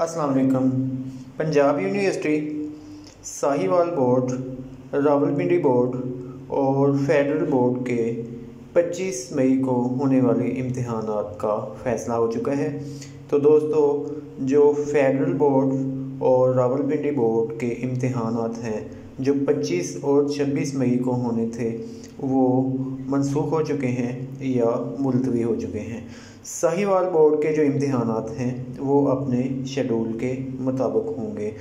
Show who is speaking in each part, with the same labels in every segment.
Speaker 1: अस्सलाम वालेकुम। Punjab university, Sahiwal board, Rawalpindi board और फेडरल बोर्ड के 25 मई को होने वाले इम्तहान का फ़ैसला हो चुका है। तो दोस्तों, जो फेडरल बोर्ड और रावलपिंडी बोर्ड के इम्तहान हैं। जो 25 और 26 मई को होने थे, वो मनसूख हो चुके हैं या मुलतवी हो चुके हैं। साहिवाल बोर्ड के जो इम्तहान हैं, वो अपने शेड्यूल के मुताबिक होंगे।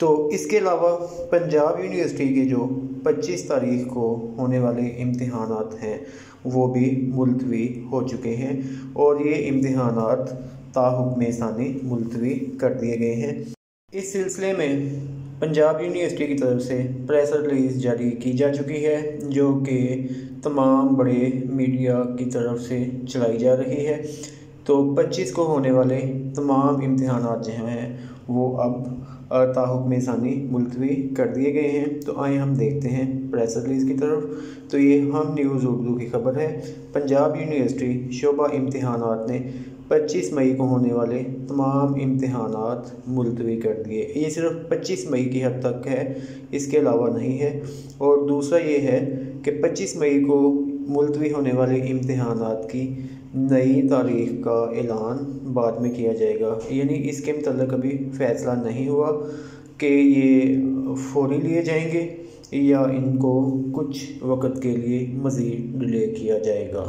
Speaker 1: तो इसके अलावा पंजाब यूनिवर्सिटी के जो 25 तारीख को होने वाले इम्तहान हैं, वो भी मुलतवी हो चुके हैं और ये इम्तहान ताहुक में सानी मुलतवी कर दिए गए हैं। इस सिलसिले में पंजाब यूनिवर्सिटी की तरफ़ से प्रेस रिलीज़ जारी की जा चुकी है, जो कि तमाम बड़े मीडिया की तरफ़ से चलाई जा रही है। तो 25 को होने वाले तमाम इम्तहान जो हैं, वो अब ताहुक सानी मुलतवी कर दिए गए हैं। तो आए हम देखते हैं प्रेस रिलीज़ की तरफ़। तो ये हम न्यूज़ उर्दू की खबर है। पंजाब यूनिवर्सिटी शोबा इम्तहान ने 25 मई को होने वाले तमाम इम्तहान मुलतवी कर दिए। ये सिर्फ़ 25 मई की हद तक है, इसके अलावा नहीं है। और दूसरा ये है कि 25 मई को मुलतवी होने वाले इम्तहान की नई तारीख का ऐलान बाद में किया जाएगा। यानी इसके मतलब अभी फ़ैसला नहीं हुआ कि ये फौरी लिए जाएँगे या इनको कुछ वक्त के लिए मज़ीद डिले किया जाएगा।